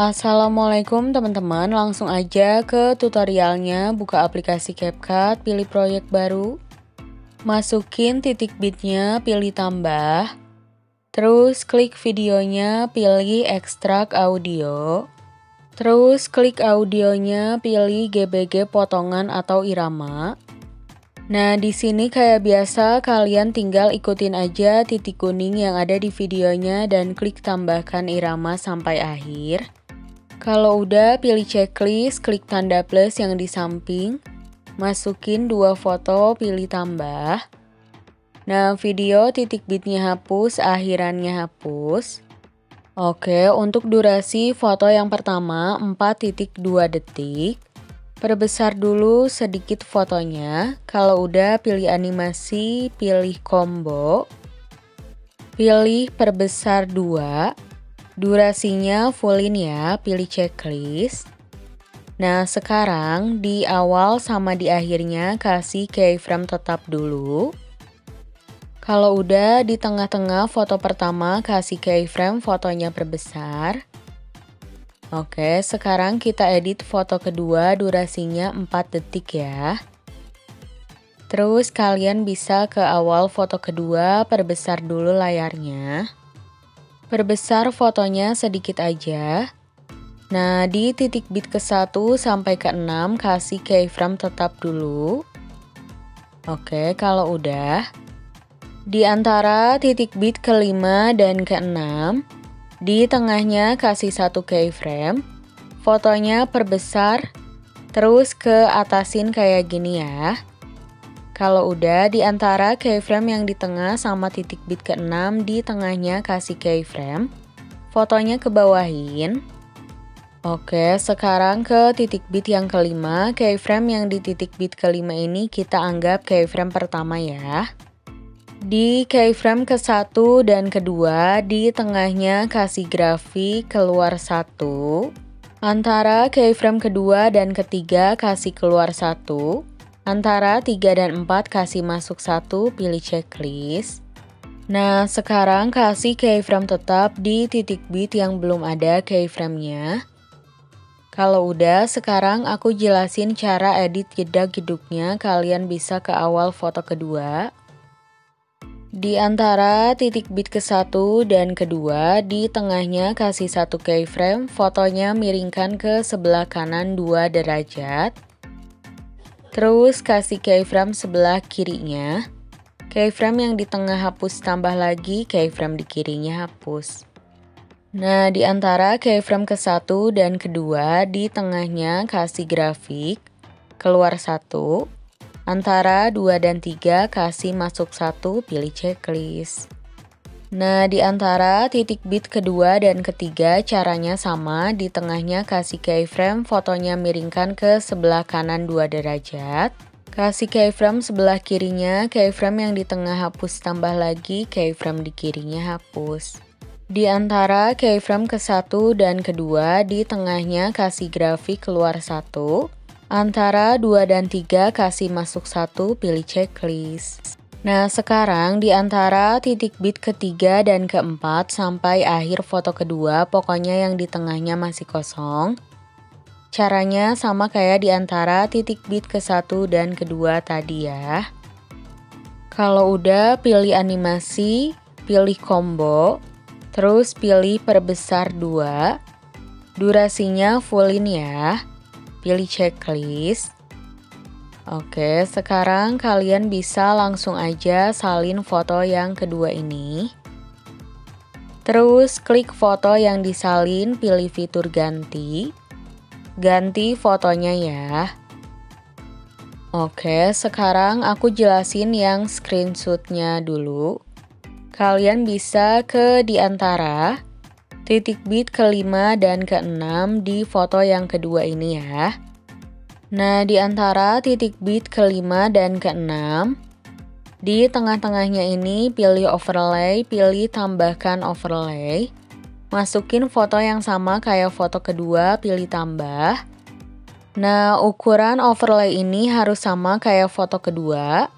Assalamualaikum teman-teman, langsung aja ke tutorialnya, buka aplikasi CapCut, pilih proyek baru, masukin titik bitnya, pilih tambah, terus klik videonya, pilih ekstrak audio, terus klik audionya, pilih GBG potongan atau irama. Nah, di sini kayak biasa kalian tinggal ikutin aja titik kuning yang ada di videonya dan klik tambahkan irama sampai akhir. Kalau udah, pilih checklist, klik tanda plus yang di samping, masukin dua foto, pilih tambah. Nah, video titik bitnya hapus, akhirannya hapus. Oke, untuk durasi foto yang pertama 4.2 detik. Perbesar dulu sedikit fotonya. Kalau udah, pilih animasi, pilih combo. Pilih perbesar 2 Durasinya fullin ya, pilih checklist. Nah, sekarang di awal sama di akhirnya kasih keyframe tetap dulu. Kalau udah di tengah-tengah foto pertama kasih keyframe fotonya perbesar. Oke, sekarang kita edit foto kedua durasinya 4 detik ya. Terus kalian bisa ke awal foto kedua, perbesar dulu layarnya. Perbesar fotonya sedikit aja. Nah, di titik bit ke-1 sampai ke-6 kasih keyframe tetap dulu. Oke, kalau udah. Di antara titik bit ke-5 dan ke-6, di tengahnya kasih satu keyframe. Fotonya perbesar, terus ke atasin kayak gini ya. Kalau udah, di antara keyframe yang di tengah sama titik bit ke-6 di tengahnya kasih keyframe. Fotonya ke bawahin. Oke, sekarang ke titik bit yang kelima. Keyframe yang di titik bit kelima ini kita anggap keyframe pertama ya. Di keyframe ke-1 dan kedua, di tengahnya kasih grafik keluar satu. Antara keyframe kedua dan ketiga kasih keluar satu. Antara 3 dan 4 kasih masuk satu, pilih checklist. Nah, sekarang kasih keyframe tetap di titik bit yang belum ada keyframe-nya. Kalau udah, sekarang aku jelasin cara edit jeda geduknya. Kalian bisa ke awal foto kedua. Di antara titik bit ke-1 dan kedua, di tengahnya kasih satu keyframe, fotonya miringkan ke sebelah kanan 2 derajat. Terus kasih keyframe sebelah kirinya. Keyframe yang di tengah hapus tambah lagi, keyframe di kirinya hapus. Nah, di antara keyframe ke-1 dan kedua, di tengahnya kasih grafik, keluar satu. Antara 2 dan 3 kasih masuk satu, pilih checklist. Nah, di antara titik bit kedua dan ketiga caranya sama, di tengahnya kasih keyframe, fotonya miringkan ke sebelah kanan 2 derajat. Kasih keyframe sebelah kirinya, keyframe yang di tengah hapus tambah lagi, keyframe di kirinya hapus. Di antara keyframe ke satu dan kedua, di tengahnya kasih grafik keluar satu. Antara 2 dan 3 kasih masuk satu, pilih checklist. Nah, sekarang di antara titik bit ketiga dan keempat sampai akhir foto kedua, pokoknya yang di tengahnya masih kosong. Caranya sama kayak di antara titik bit ke satu dan kedua tadi ya. Kalau udah, pilih animasi, pilih combo, terus pilih perbesar 2. Durasinya fullin ya. Pilih checklist. Oke, sekarang kalian bisa langsung aja salin foto yang kedua ini. Terus klik foto yang disalin, pilih fitur ganti. Ganti fotonya ya. Oke, sekarang aku jelasin yang screenshotnya dulu. Kalian bisa ke di antara titik bit kelima dan keenam di foto yang kedua ini ya. Nah, di antara titik bit kelima dan keenam, di tengah-tengahnya ini pilih overlay, pilih tambahkan overlay. Masukin foto yang sama kayak foto kedua, pilih tambah. Nah, ukuran overlay ini harus sama kayak foto kedua.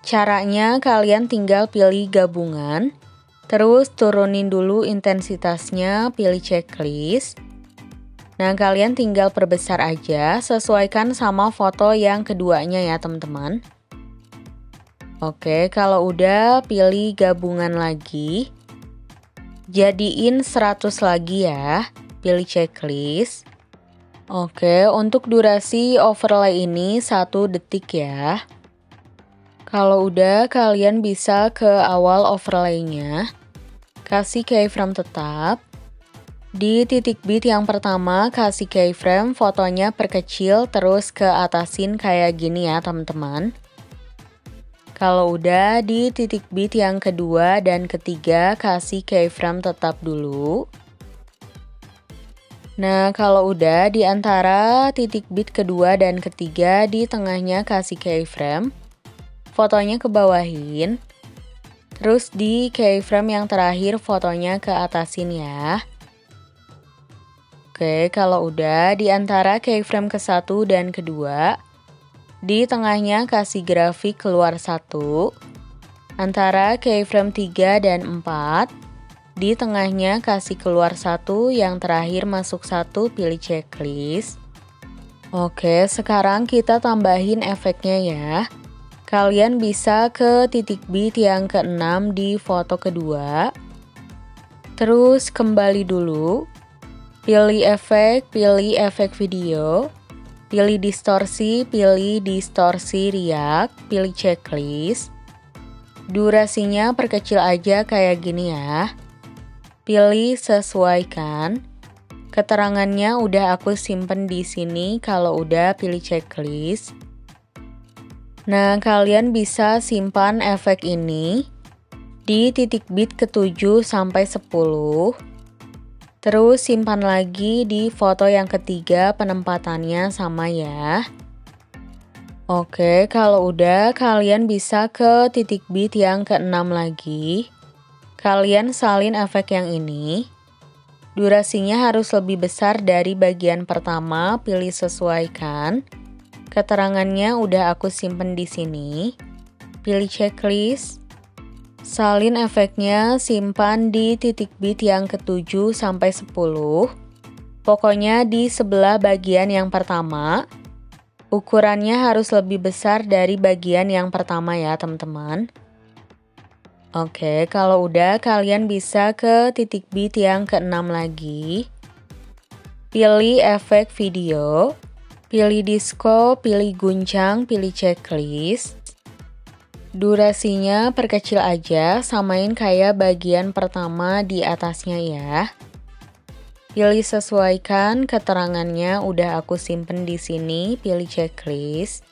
Caranya kalian tinggal pilih gabungan, terus turunin dulu intensitasnya, pilih checklist. Nah, kalian tinggal perbesar aja, sesuaikan sama foto yang keduanya ya, teman-teman. Oke, kalau udah pilih gabungan lagi. Jadiin 100 lagi ya. Pilih checklist. Oke, untuk durasi overlay ini satu detik ya. Kalau udah, kalian bisa ke awal overlaynya. Kasih keyframe tetap. Di titik bit yang pertama, kasih keyframe, fotonya perkecil, terus ke atasin kayak gini ya teman-teman. Kalau udah di titik bit yang kedua dan ketiga, kasih keyframe tetap dulu. Nah, kalau udah di antara titik bit kedua dan ketiga, di tengahnya kasih keyframe, fotonya ke bawahin. Terus di keyframe yang terakhir, fotonya ke atasin ya. Oke, kalau udah di antara keyframe ke-1 dan kedua, di tengahnya kasih grafik keluar satu. Antara keyframe 3 dan 4, di tengahnya kasih keluar satu, yang terakhir masuk satu, pilih checklist. Oke, sekarang kita tambahin efeknya ya. Kalian bisa ke titik bit yang ke-6 di foto kedua. Terus kembali dulu Pilih efek, pilih efek video, pilih distorsi, pilih distorsi riak, pilih checklist. Durasinya perkecil aja kayak gini ya. Pilih sesuaikan. Keterangannya udah aku simpen di sini kalau udah pilih checklist. Nah, kalian bisa simpan efek ini di titik bit ke-7 sampai 10. Terus simpan lagi di foto yang ketiga penempatannya sama ya. Oke, kalau udah kalian bisa ke titik bit yang keenam lagi. Kalian salin efek yang ini. Durasinya harus lebih besar dari bagian pertama, pilih sesuaikan. Keterangannya udah aku simpen di sini. Pilih checklist. Salin efeknya simpan di titik bit yang ke-7 sampai 10. Pokoknya di sebelah bagian yang pertama. Ukurannya harus lebih besar dari bagian yang pertama ya, teman-teman. Oke, kalau udah kalian bisa ke titik bit yang ke-6 lagi. Pilih efek video, pilih disco, pilih guncang, pilih checklist. Durasinya perkecil aja, samain kayak bagian pertama di atasnya ya. Pilih sesuaikan keterangannya udah aku simpen di sini, pilih checklist.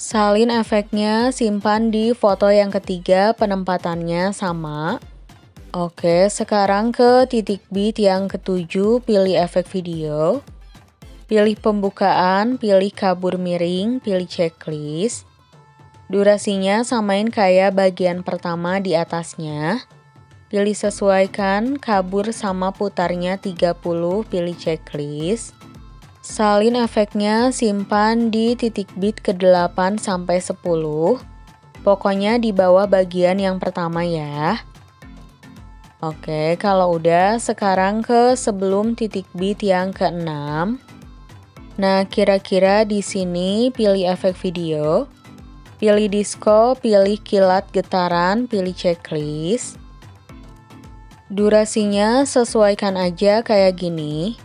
Salin efeknya simpan di foto yang ketiga, penempatannya sama. Oke, sekarang ke titik bit yang ketujuh, pilih efek video. Pilih pembukaan, pilih kabur miring, pilih checklist. Durasinya samain kayak bagian pertama di atasnya. Pilih sesuaikan, kabur sama putarnya 30, pilih checklist. Salin efeknya simpan di titik bit ke-8 sampai 10. Pokoknya di bawah bagian yang pertama ya. Oke, kalau udah sekarang ke sebelum titik bit yang ke-6. Nah, kira-kira di sini pilih efek video. Pilih disco, pilih kilat getaran, pilih checklist. Durasinya sesuaikan aja kayak gini.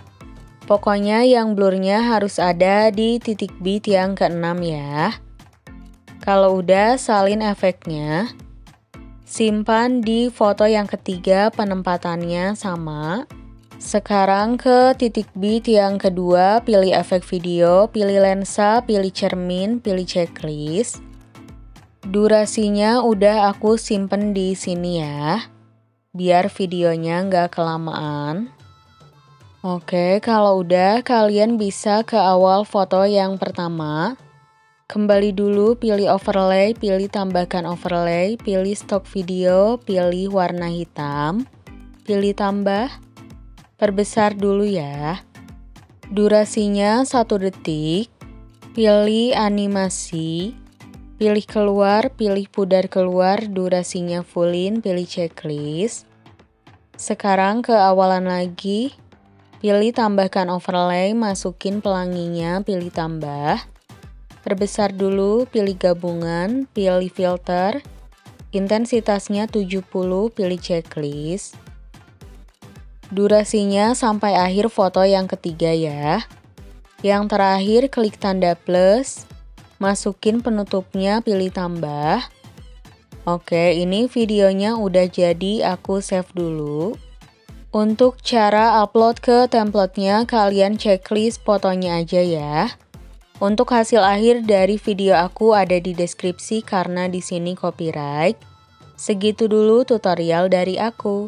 Pokoknya yang blurnya harus ada di titik bit yang keenam ya. Kalau udah salin efeknya. Simpan di foto yang ketiga penempatannya sama. Sekarang ke titik bit yang kedua, pilih efek video, pilih lensa, pilih cermin, pilih checklist. Durasinya udah aku simpen di sini ya, biar videonya nggak kelamaan. Oke, kalau udah kalian bisa ke awal foto yang pertama. Kembali dulu pilih overlay, pilih tambahkan overlay, pilih stock video, pilih warna hitam, pilih tambah, perbesar dulu ya. Durasinya satu detik, pilih animasi, Pilih keluar, pilih pudar keluar, durasinya fullin, pilih checklist. Sekarang ke awalan lagi. Pilih tambahkan overlay, masukin pelanginya, pilih tambah. Perbesar dulu, pilih gabungan, pilih filter. Intensitasnya 70, pilih checklist. Durasinya sampai akhir foto yang ketiga ya. Yang terakhir klik tanda plus, masukin penutupnya, pilih tambah. Oke, ini videonya udah jadi, aku save dulu. Untuk cara upload ke templatenya, kalian checklist fotonya aja ya. Untuk hasil akhir dari video aku ada di deskripsi karena di sini copyright. Segitu dulu tutorial dari aku.